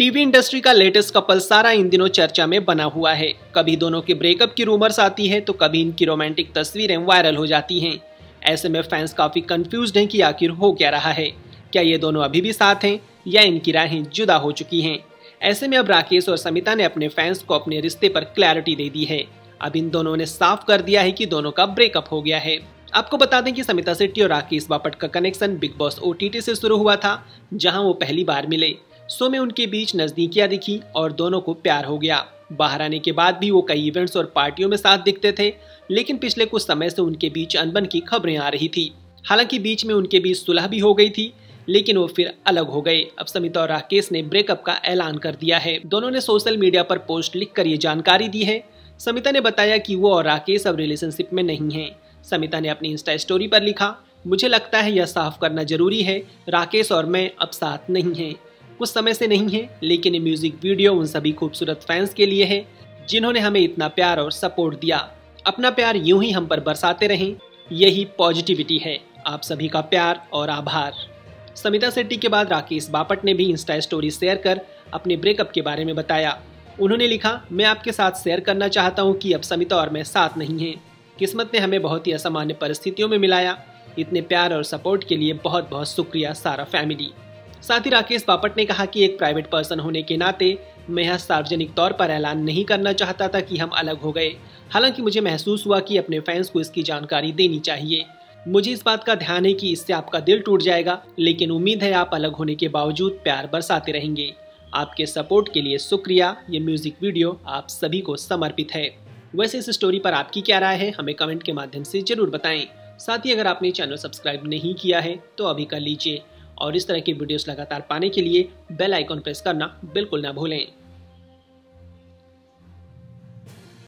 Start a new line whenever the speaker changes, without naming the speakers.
TV industry का latest couple सारा इन दिनों चर्चा में बना हुआ है। कभी दोनों के ब्रेकअप की रूमर्स आती है तो कभी इनकी रोमांटिक तस्वीरें वायरल हो जाती हैं। ऐसे में फैंस काफ़ी कंफ्यूज हैं कि आखिर हो क्या रहा है। क्या ये दोनों अभी भी साथ हैं, या इनकी राहें जुदा हो चुकी हैं? ऐसे में अब राकेश और समिता ने अपने फैंस को अपने रिश्ते पर क्लैरिटी दे दी है। अब इन दोनों ने साफ़ कर दिया है कि दोनों का ब्रेकअप हो गया है। आपको बता दें कि समिता सेट्टी और राकेश बापट का कनेक्शन बिग बॉस ओटीटी से शुरू हुआ था, जहाँ वो पहली बार मिले। सो में उनके बीच नजदीकियाँ दिखी और दोनों को प्यार हो गया। बाहर आने के बाद भी वो कई इवेंट्स और पार्टियों में साथ दिखते थे, लेकिन पिछले कुछ समय से उनके बीच अनबन की खबरें आ रही थी। हालाँकि बीच में उनके बीच सुलह भी हो गई थी, लेकिन वो फिर अलग हो गए। अब समिता और राकेश ने ब्रेकअप का ऐलान कर दिया है। दोनों ने सोशल मीडिया पर पोस्ट लिखकर ये जानकारी दी है। समिता ने बताया कि वो और राकेश अब रिलेशनशिप में नहीं हैं। समिता ने अपनी इंस्टा स्टोरी पर लिखा, मुझे लगता है यह साफ़ करना ज़रूरी है। राकेश और मैं अब साथ नहीं हैं। कुछ समय से नहीं है, लेकिन ये म्यूज़िक वीडियो उन सभी खूबसूरत फैंस के लिए है, जिन्होंने हमें इतना प्यार और सपोर्ट दिया। अपना प्यार यूँ ही हम पर बरसाते रहें, यही पॉजिटिविटी है। आप सभी का प्यार और आभार। समिता शेट्टी के बाद राकेश बापट ने भी इंस्टा स्टोरी शेयर कर अपने ब्रेकअप के बारे में बताया। उन्होंने लिखा, मैं आपके साथ शेयर करना चाहता हूँ कि अब समिता और मैं साथ नहीं हैं। किस्मत ने हमें बहुत ही असामान्य परिस्थितियों में मिलाया। इतने प्यार और सपोर्ट के लिए बहुत बहुत शुक्रिया सारा फैमिली साथ ही राकेश बापट ने कहा कि एक प्राइवेट पर्सन होने के नाते मैं यह सार्वजनिक तौर पर ऐलान नहीं करना चाहता था कि हम अलग हो गए। हालाँकि मुझे महसूस हुआ कि अपने फैंस को इसकी जानकारी देनी चाहिए। मुझे इस बात का ध्यान है कि इससे आपका दिल टूट जाएगा, लेकिन उम्मीद है आप अलग होने के बावजूद प्यार बरसाते रहेंगे। आपके सपोर्ट के लिए शुक्रिया। ये म्यूज़िक वीडियो आप सभी को समर्पित है। वैसे इस स्टोरी पर आपकी क्या राय है, हमें कमेंट के माध्यम से ज़रूर बताएँ। साथ ही अगर आपने चैनल सब्सक्राइब नहीं किया है तो अभी कर लीजिए। और इस तरह की वीडियोस लगातार पाने के लिए बेल आइकॉन प्रेस करना बिल्कुल ना भूलें।